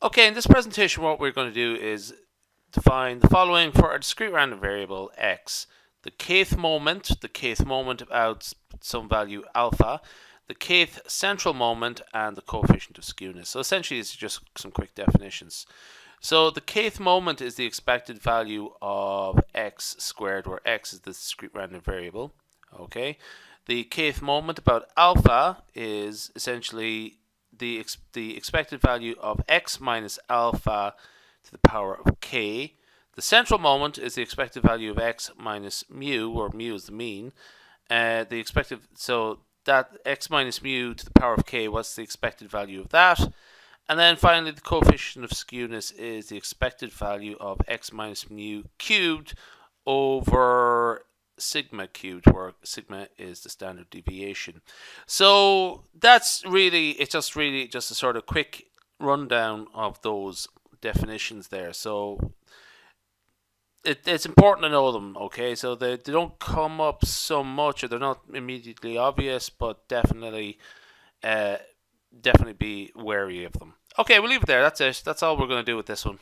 Okay, in this presentation what we're going to do is define the following for a discrete random variable x. The kth moment, the kth moment about some value alpha, the kth central moment, and the coefficient of skewness. So essentially it's just some quick definitions. So the kth moment is the expected value of x squared, where x is the discrete random variable. Okay. The kth moment about alpha is essentially the, ex the expected value of x minus alpha to the power of k. The central moment is the expected value of x minus mu, or mu is the mean. Uh, the expected so that x minus mu to the power of k, what's the expected value of that? And then finally, the coefficient of skewness is the expected value of x minus mu cubed over sigma cubed where sigma is the standard deviation. So that's really, it's just really just a sort of quick rundown of those definitions there. So it, it's important to know them, okay? So they, they don't come up so much or they're not immediately obvious, but definitely, uh, definitely be wary of them. Okay, we'll leave it there. That's it. That's all we're going to do with this one.